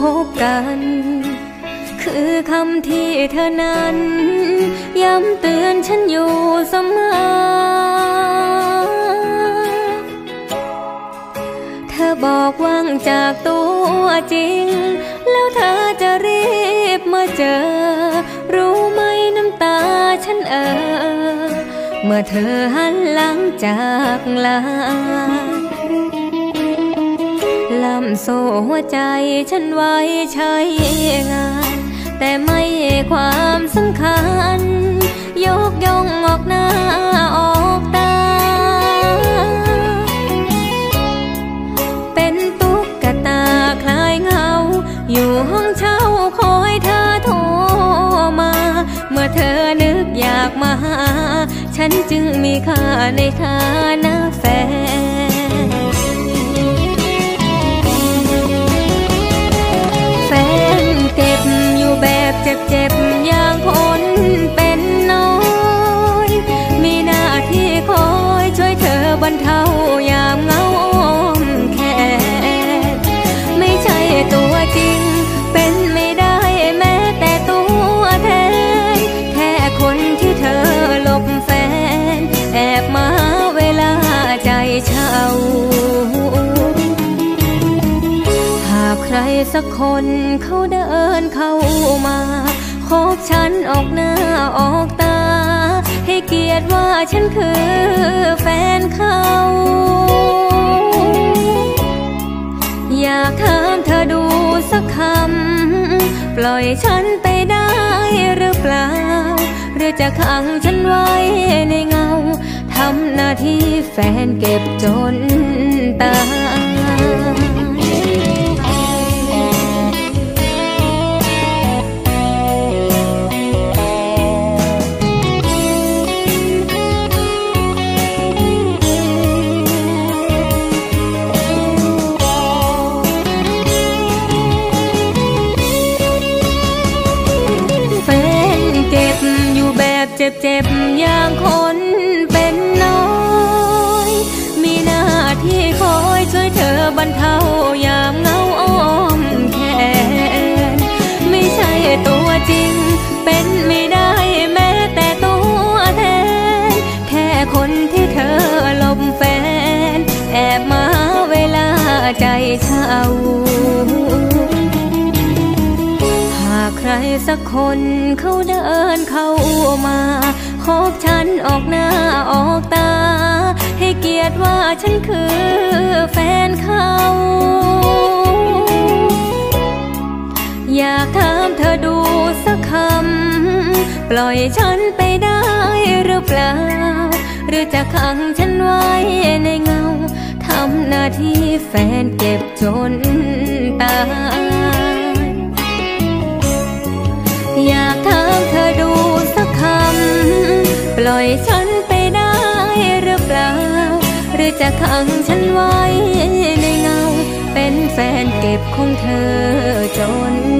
คบกัน คือคำที่เธอนั้น ย้ำเตือนฉันอยู่เสมอ เธอบอกว่างจากตัวจริง แล้วเธอจะรีบมาเจอ รู้ไหมน้ำตาฉันเออ เมื่อเธอหันหลังจากลา โซ่หัวใจฉันไว้ใช้งาน แต่ไม่ความสำคัญ ยกย่องออกหน้าออกตา เป็นตุ๊กตาคลายเงา อยู่ห้องเช่าคอยเธอโทรมา เมื่อเธอนึกอยากมาหาฉันจึงมีค่าในฐานะแฟน สักคนเขาเดินเข้ามาคบฉันออกหน้าออกตา ให้เกียรติว่าฉันคือแฟนเขาอยากถามเธอดูสักคำ ปล่อยฉันไปได้หรือเปล่า หรือจะขังฉันไว้ในเงาทำหน้าที่แฟนเก็บจนตาย บบเจ็บๆอย่างคนเป็นน้อย มีหน้าที่คอยช่วยเธอบรรเทายามเงาอ้อมแขน ไม่ใช่ตัวจริง เป็นไม่ได้แม้แต่ตัวแทน แค่คนที่เธอหลบแฟน แอบมาเวลาใจเช่า สักคนเขาเดินเข้ามาคบฉันออกหน้าออกตา ให้เกียรติว่าฉันคือแฟนเขาอยากถามเธอดูสักคำ ปล่อยฉันไปได้หรือเปล่า หรือจะขังฉันไว้ในเงาทำหน้าที่แฟนเก็บจนตาย จะขังฉันไว้ในเงา เป็นแฟนเก็บของเธอจน